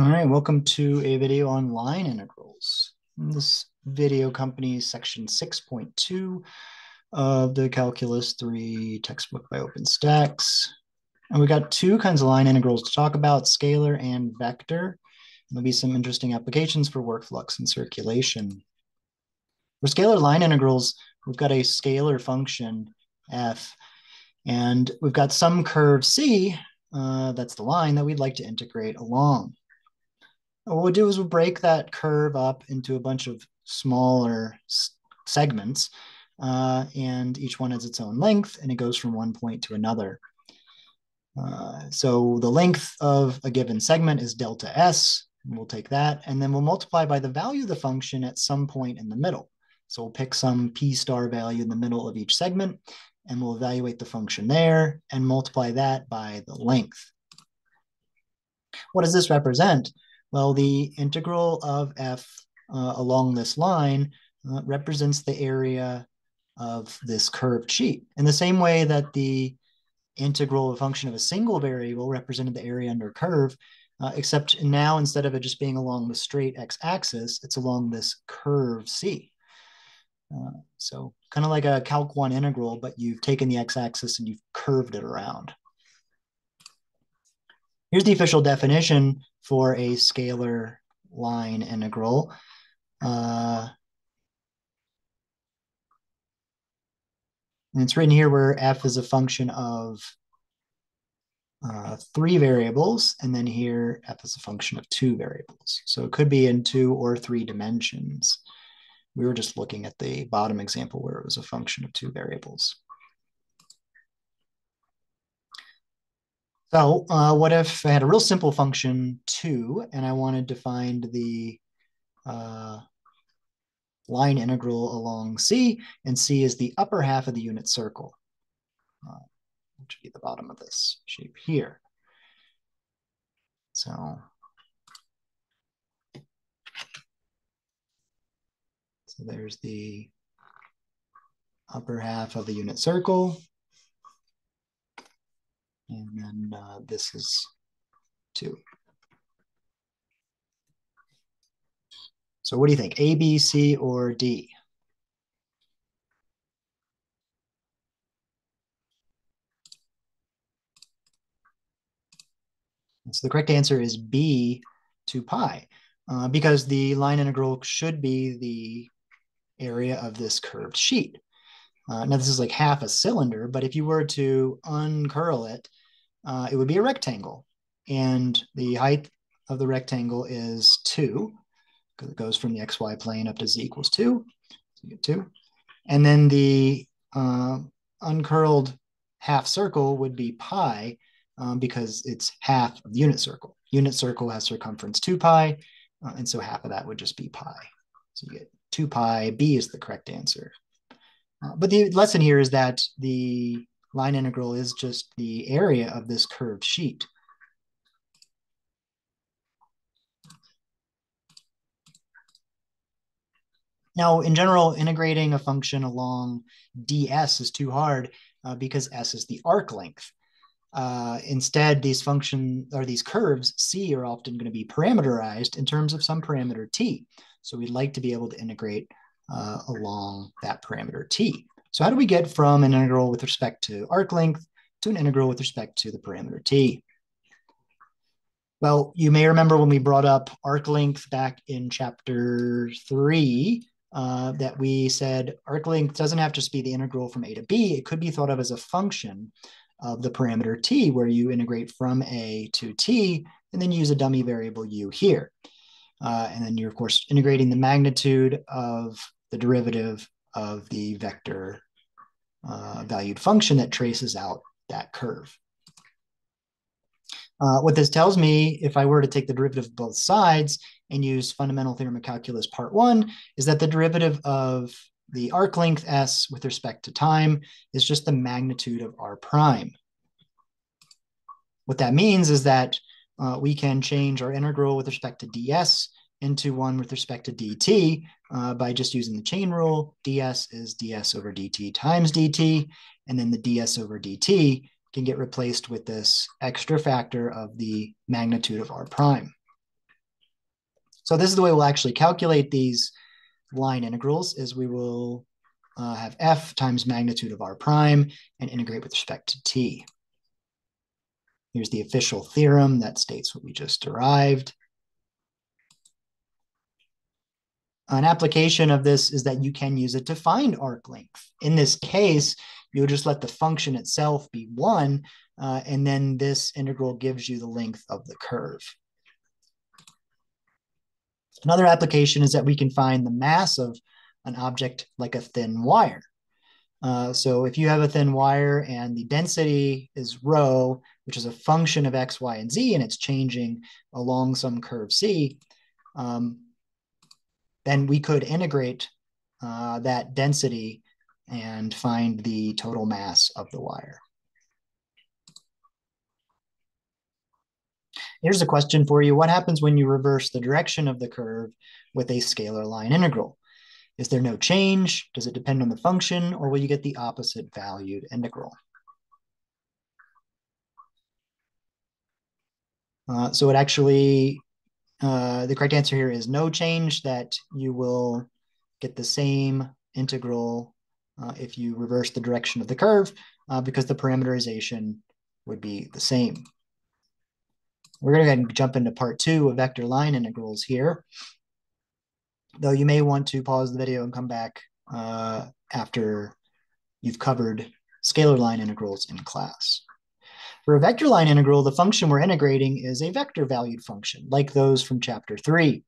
All right, welcome to a video on line integrals. In this video company section 6.2 of the Calculus 3 textbook by OpenStax. And we got two kinds of line integrals to talk about, scalar and vector. There'll be some interesting applications for work flux and circulation. For scalar line integrals, we've got a scalar function f, and we've got some curve c, uh, that's the line that we'd like to integrate along what we'll do is we'll break that curve up into a bunch of smaller segments, uh, and each one has its own length, and it goes from one point to another. Uh, so the length of a given segment is delta s, and we'll take that, and then we'll multiply by the value of the function at some point in the middle. So we'll pick some p star value in the middle of each segment, and we'll evaluate the function there and multiply that by the length. What does this represent? Well, the integral of f uh, along this line uh, represents the area of this curved sheet. In the same way that the integral of a function of a single variable represented the area under a curve, uh, except now instead of it just being along the straight x-axis, it's along this curve c. Uh, so kind of like a calc 1 integral, but you've taken the x-axis and you've curved it around. Here's the official definition for a scalar line integral. Uh, and it's written here where f is a function of uh, three variables, and then here f is a function of two variables. So it could be in two or three dimensions. We were just looking at the bottom example where it was a function of two variables. So uh, what if I had a real simple function two and I wanted to find the uh, line integral along C and C is the upper half of the unit circle, uh, which would be the bottom of this shape here. So, so there's the upper half of the unit circle. And then uh, this is two. So what do you think, A, B, C, or D? So the correct answer is B, 2 pi, uh, because the line integral should be the area of this curved sheet. Uh, now this is like half a cylinder, but if you were to uncurl it, uh, it would be a rectangle. And the height of the rectangle is two, because it goes from the xy plane up to z equals two. So you get two. And then the uh, uncurled half circle would be pi um, because it's half of the unit circle. Unit circle has circumference 2 pi, uh, and so half of that would just be pi. So you get 2 pi, B is the correct answer. Uh, but the lesson here is that the line integral is just the area of this curved sheet. Now, in general, integrating a function along ds is too hard uh, because s is the arc length. Uh, instead, these function or these curves c are often going to be parameterized in terms of some parameter t. So we'd like to be able to integrate uh, along that parameter t. So how do we get from an integral with respect to arc length to an integral with respect to the parameter t? Well, you may remember when we brought up arc length back in chapter three, uh, that we said arc length doesn't have to just be the integral from a to b. It could be thought of as a function of the parameter t, where you integrate from a to t, and then use a dummy variable u here. Uh, and then you're, of course, integrating the magnitude of the derivative of the vector uh, valued function that traces out that curve. Uh, what this tells me, if I were to take the derivative of both sides and use fundamental theorem of calculus part one, is that the derivative of the arc length s with respect to time is just the magnitude of r prime. What that means is that uh, we can change our integral with respect to ds into one with respect to dt uh, by just using the chain rule. ds is ds over dt times dt, and then the ds over dt can get replaced with this extra factor of the magnitude of r prime. So this is the way we'll actually calculate these line integrals is we will uh, have f times magnitude of r prime and integrate with respect to t. Here's the official theorem that states what we just derived. An application of this is that you can use it to find arc length. In this case, you'll just let the function itself be one, uh, and then this integral gives you the length of the curve. Another application is that we can find the mass of an object like a thin wire. Uh, so if you have a thin wire and the density is rho, which is a function of x, y, and z, and it's changing along some curve c, um, then we could integrate uh, that density and find the total mass of the wire. Here's a question for you. What happens when you reverse the direction of the curve with a scalar line integral? Is there no change? Does it depend on the function, or will you get the opposite valued integral? Uh, so it actually, uh, the correct answer here is no change, that you will get the same integral uh, if you reverse the direction of the curve, uh, because the parameterization would be the same. We're going to go ahead and jump into part two of vector line integrals here. Though you may want to pause the video and come back uh, after you've covered scalar line integrals in class. For a vector line integral, the function we're integrating is a vector valued function, like those from chapter three.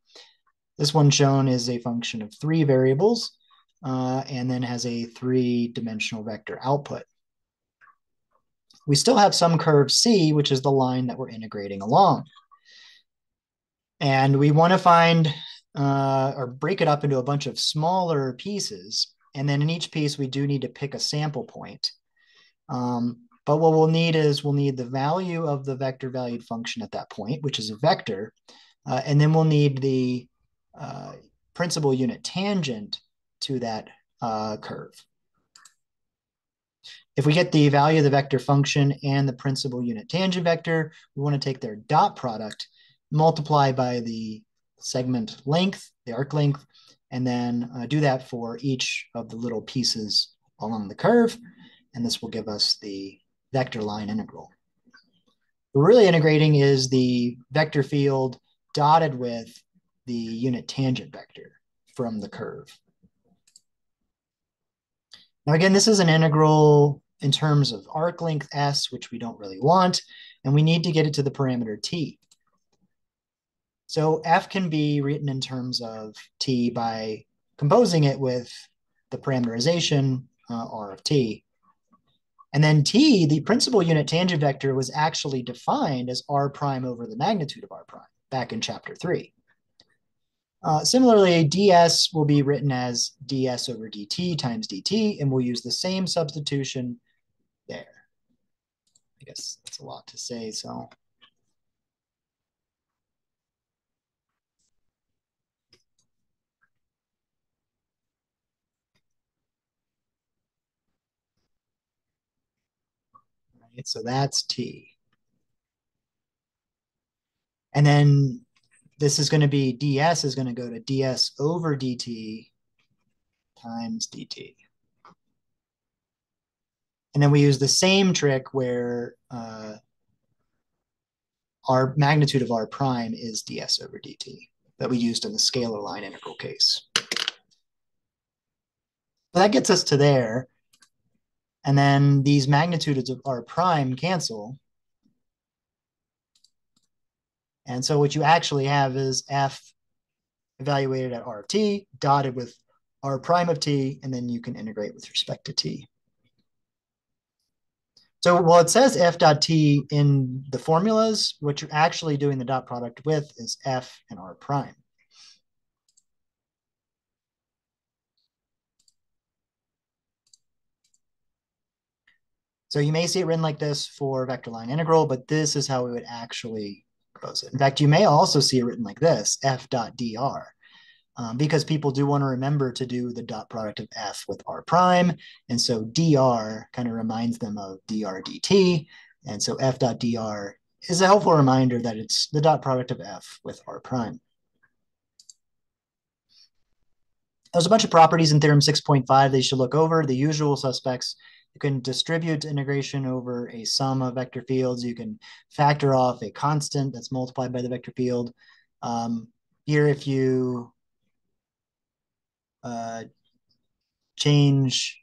This one shown is a function of three variables uh, and then has a three-dimensional vector output we still have some curve C, which is the line that we're integrating along. And we want to find uh, or break it up into a bunch of smaller pieces. And then in each piece, we do need to pick a sample point. Um, but what we'll need is we'll need the value of the vector valued function at that point, which is a vector. Uh, and then we'll need the uh, principal unit tangent to that uh, curve. If we get the value of the vector function and the principal unit tangent vector, we want to take their dot product, multiply by the segment length, the arc length, and then uh, do that for each of the little pieces along the curve. And this will give us the vector line integral. What we're really integrating is the vector field dotted with the unit tangent vector from the curve. Now, again, this is an integral in terms of arc length s, which we don't really want, and we need to get it to the parameter t. So f can be written in terms of t by composing it with the parameterization uh, r of t. And then t, the principal unit tangent vector, was actually defined as r prime over the magnitude of r prime back in chapter three. Uh, similarly, ds will be written as ds over dt times dt, and we'll use the same substitution there. I guess that's a lot to say, so. Right, so that's t. And then this is going to be ds is going to go to ds over dt times dt. And then we use the same trick where uh, our magnitude of r prime is ds over dt that we used in the scalar line integral case. So that gets us to there. And then these magnitudes of r prime cancel. And so what you actually have is f evaluated at r of t, dotted with r prime of t, and then you can integrate with respect to t. So while it says f dot t in the formulas, what you're actually doing the dot product with is f and r prime. So you may see it written like this for vector line integral, but this is how we would actually compose it. In fact, you may also see it written like this, f dot dr, um, because people do want to remember to do the dot product of f with r prime. And so dr kind of reminds them of dr dt. And so f dot dr is a helpful reminder that it's the dot product of f with r prime. There's a bunch of properties in Theorem 6.5 they should look over. The usual suspects, you can distribute integration over a sum of vector fields. You can factor off a constant that's multiplied by the vector field. Um, here, if you uh, change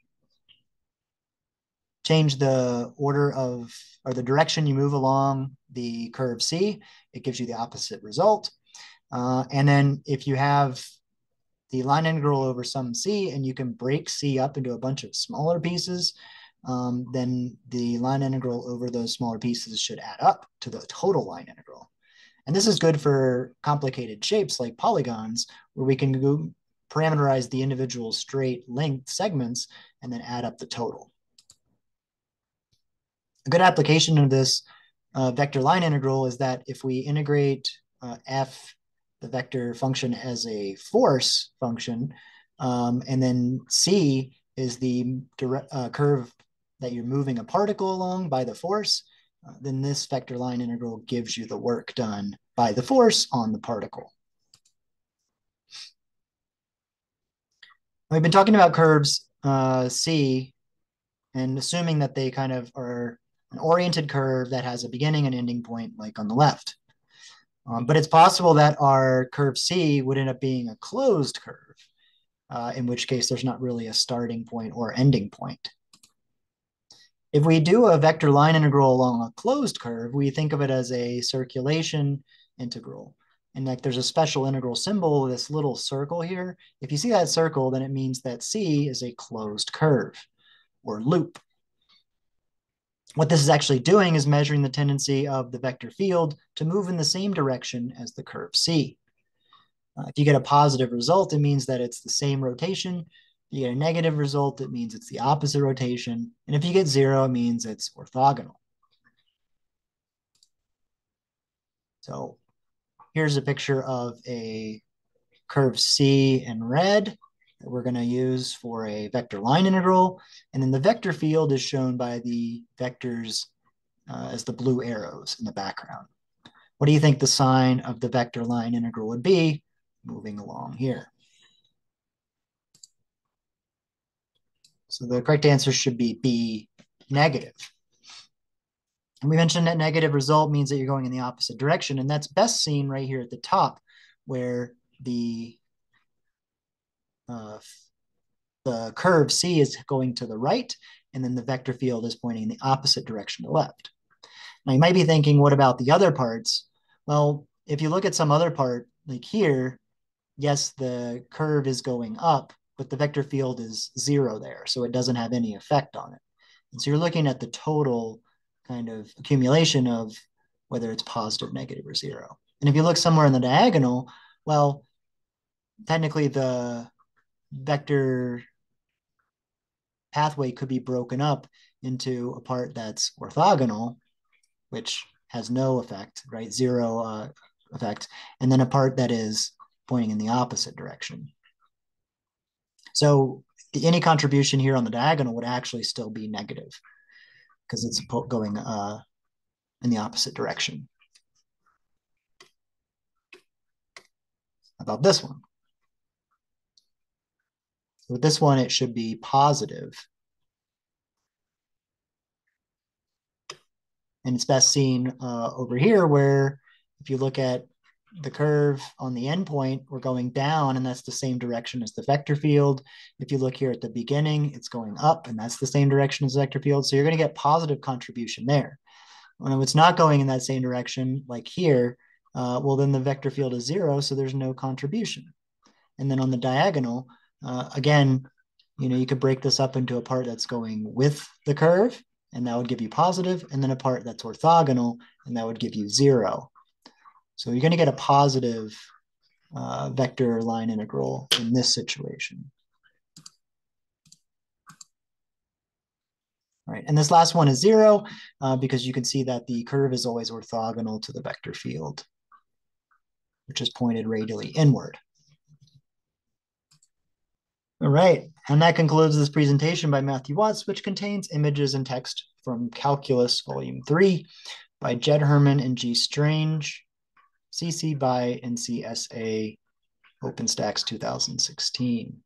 change the order of or the direction you move along the curve C, it gives you the opposite result. Uh, and then if you have the line integral over some C and you can break C up into a bunch of smaller pieces, um, then the line integral over those smaller pieces should add up to the total line integral. And this is good for complicated shapes like polygons, where we can go parameterize the individual straight length segments and then add up the total. A good application of this uh, vector line integral is that if we integrate uh, f, the vector function, as a force function, um, and then c is the uh, curve that you're moving a particle along by the force, uh, then this vector line integral gives you the work done by the force on the particle. We've been talking about curves uh, C and assuming that they kind of are an oriented curve that has a beginning and ending point like on the left. Um, but it's possible that our curve C would end up being a closed curve, uh, in which case there's not really a starting point or ending point. If we do a vector line integral along a closed curve, we think of it as a circulation integral. And like there's a special integral symbol, this little circle here. If you see that circle, then it means that C is a closed curve or loop. What this is actually doing is measuring the tendency of the vector field to move in the same direction as the curve C. Uh, if you get a positive result, it means that it's the same rotation you get a negative result, it means it's the opposite rotation. And if you get zero, it means it's orthogonal. So here's a picture of a curve C in red that we're going to use for a vector line integral. And then the vector field is shown by the vectors uh, as the blue arrows in the background. What do you think the sign of the vector line integral would be moving along here? So the correct answer should be B, negative. And we mentioned that negative result means that you're going in the opposite direction, and that's best seen right here at the top, where the uh, the curve C is going to the right, and then the vector field is pointing in the opposite direction to the left. Now you might be thinking, what about the other parts? Well, if you look at some other part, like here, yes, the curve is going up, but the vector field is zero there, so it doesn't have any effect on it. And so you're looking at the total kind of accumulation of whether it's positive, negative, or zero. And if you look somewhere in the diagonal, well, technically the vector pathway could be broken up into a part that's orthogonal, which has no effect, right? Zero uh, effect, and then a part that is pointing in the opposite direction. So the, any contribution here on the diagonal would actually still be negative because it's going uh, in the opposite direction. About this one. With this one, it should be positive. And it's best seen uh, over here where if you look at the curve on the endpoint, we're going down, and that's the same direction as the vector field. If you look here at the beginning, it's going up, and that's the same direction as the vector field. So you're going to get positive contribution there. When it's not going in that same direction, like here, uh, well, then the vector field is zero, so there's no contribution. And then on the diagonal, uh, again, you know, you could break this up into a part that's going with the curve, and that would give you positive, and then a part that's orthogonal, and that would give you zero. So you're going to get a positive uh, vector line integral in this situation. All right, and this last one is zero uh, because you can see that the curve is always orthogonal to the vector field, which is pointed radially inward. All right, and that concludes this presentation by Matthew Watts, which contains images and text from Calculus Volume 3 by Jed Herman and G. Strang. CC by NCSA OpenStax 2016.